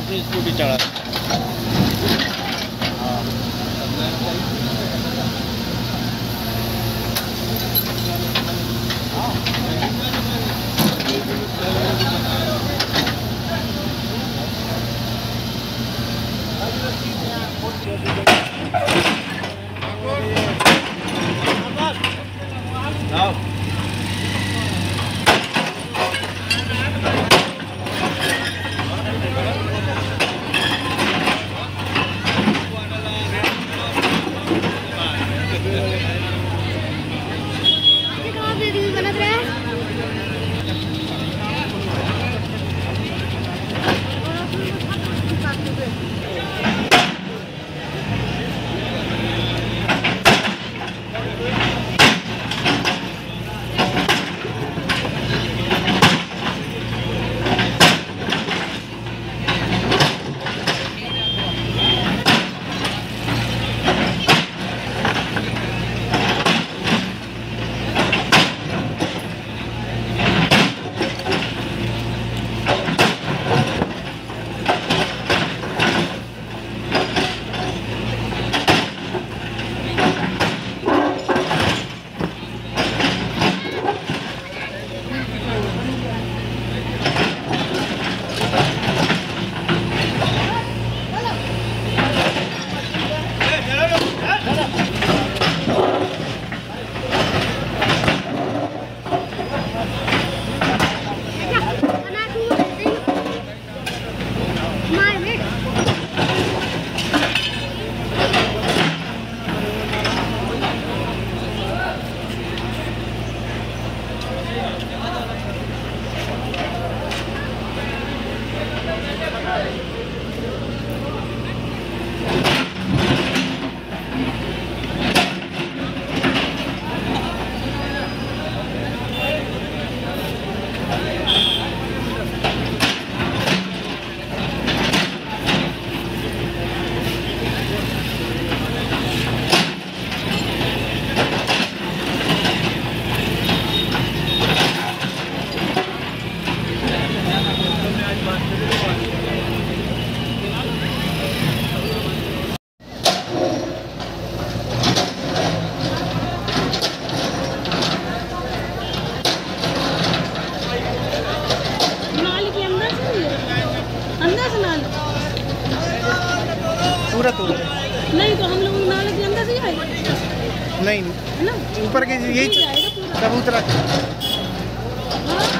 আপনি স্কুটি চালান Oh. नहीं ऊपर के यही कबूतरा। हाँ।